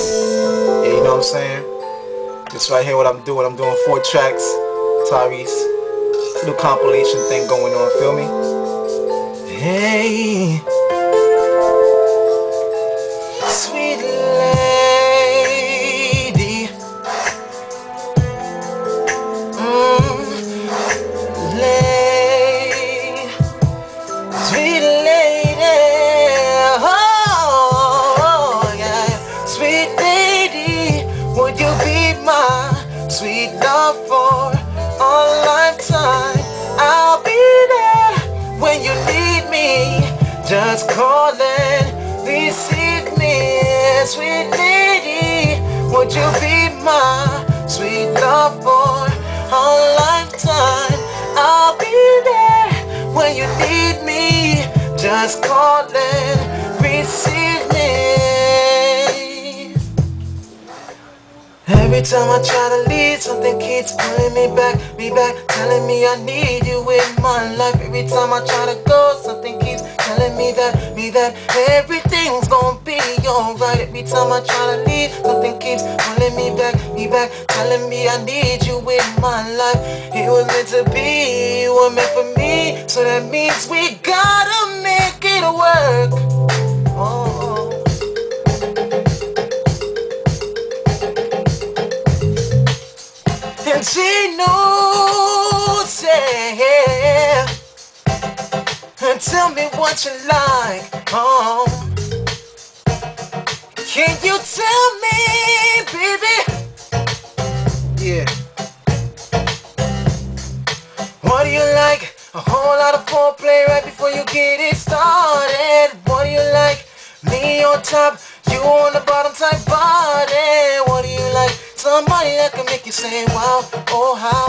Yeah, you know what I'm saying? This right here, what I'm doing, I'm doing four tracks. Tyrese. new compilation thing going on, feel me? Hey. Would you be my sweet love for a lifetime? I'll be there when you need me. Just call and receive me. Sweet lady, would you be my sweet love for a lifetime? I'll be there when you need me. Just call and time I try to leave, something keeps pulling me back, me back, telling me I need you in my life. Every time I try to go, something keeps telling me that, me that everything's gonna be alright. Every time I try to leave, something keeps pulling me back, me back, telling me I need you in my life. It was meant to be, you were meant for me, so that means we she knows, yeah. And tell me what you like, oh. Can you tell me, baby? Yeah. What do you like? A whole lot of foreplay right before you get it started. What do you like? Me on top, you on the bottom type body. What do you? Somebody that can make you say wow, oh how,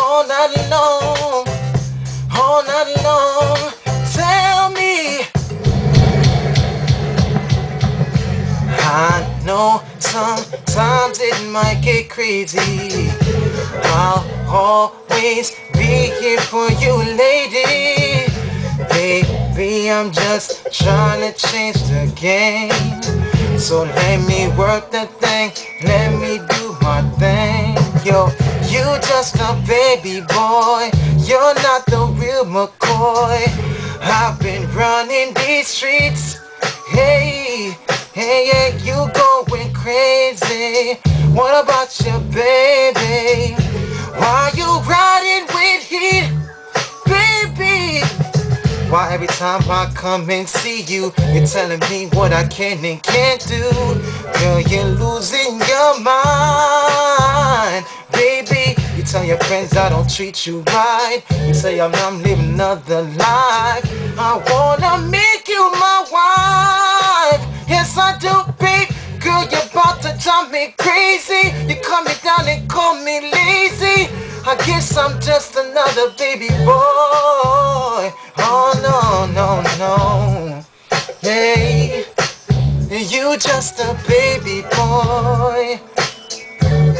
all night long, all night long. Tell me. I know sometimes it might get crazy. I'll always be here for you, lady. Baby, I'm just trying to change the game. So let me work the thing, let me do my thing. Yo, you just a baby boy, you're not the real McCoy. I've been running these streets. Hey, hey, yeah, you going crazy. What about your baby? Why you riding with heat? Why every time I come and see you, you're telling me what I can and can't do? Girl, you're losing your mind, baby. You tell your friends I don't treat you right. You say I'm, I'm living another life. I wanna make you my wife. Yes, I do, babe. Girl, you're about to drive me crazy. You cut me down and call me lazy. I guess I'm just another baby boy. Hey, you just a baby boy.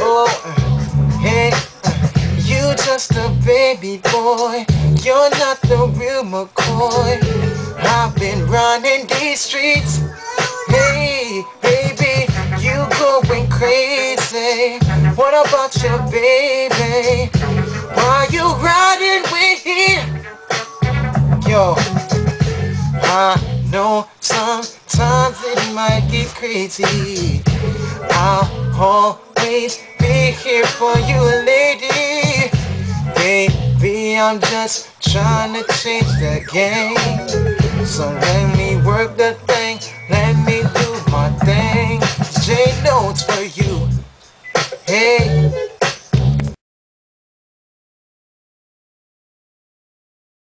Oh, hey, you just a baby boy. You're not the real McCoy. I've been running these streets. Hey, baby, you going crazy. What about your baby? Why you riding with him? Yo, might get crazy. I'll always be here for you, lady. Baby, I'm just trying to change the game. So let me work the thing, let me do my thing. J notes for you. Hey,